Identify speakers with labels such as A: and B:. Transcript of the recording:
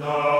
A: No.